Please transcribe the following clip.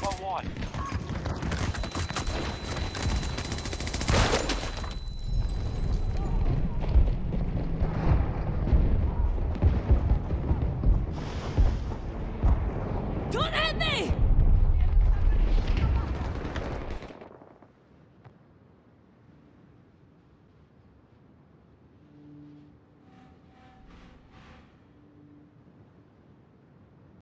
Bravo 1.